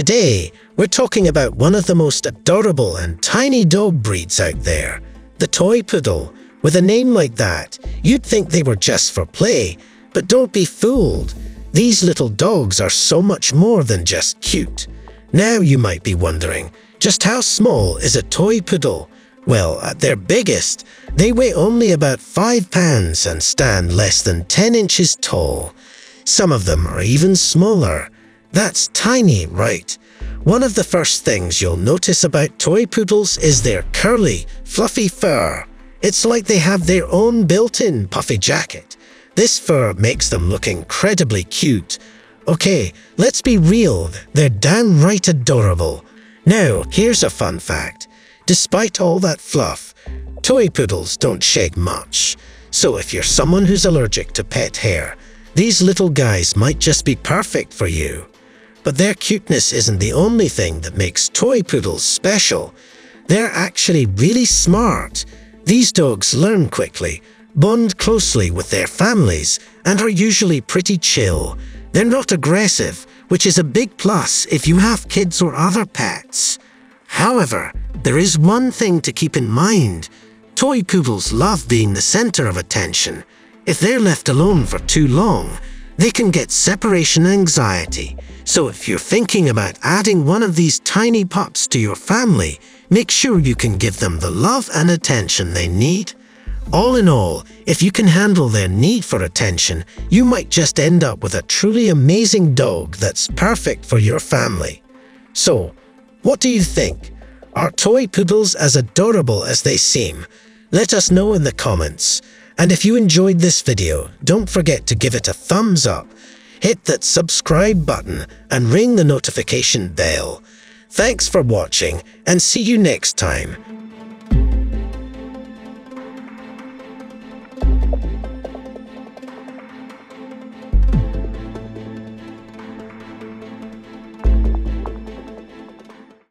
Today, we're talking about one of the most adorable and tiny dog breeds out there, the toy poodle. With a name like that, you'd think they were just for play, but don't be fooled. These little dogs are so much more than just cute. Now you might be wondering, just how small is a toy poodle? Well, at their biggest, they weigh only about 5 pounds and stand less than 10 inches tall. Some of them are even smaller. That's tiny, right? One of the first things you'll notice about toy poodles is their curly, fluffy fur. It's like they have their own built-in puffy jacket. This fur makes them look incredibly cute. Okay, let's be real, they're downright adorable. Now, here's a fun fact. Despite all that fluff, toy poodles don't shed much. So if you're someone who's allergic to pet hair, these little guys might just be perfect for you. But their cuteness isn't the only thing that makes toy poodles special. They're actually really smart. These dogs learn quickly, bond closely with their families, and are usually pretty chill. They're not aggressive, which is a big plus if you have kids or other pets. However, there is one thing to keep in mind. Toy poodles love being the center of attention. If they're left alone for too long, they can get separation anxiety. So if you're thinking about adding one of these tiny pups to your family, make sure you can give them the love and attention they need. All in all, if you can handle their need for attention, you might just end up with a truly amazing dog that's perfect for your family. So, what do you think? Are toy poodles as adorable as they seem? Let us know in the comments. And if you enjoyed this video, don't forget to give it a thumbs up, hit that subscribe button and ring the notification bell. Thanks for watching and see you next time.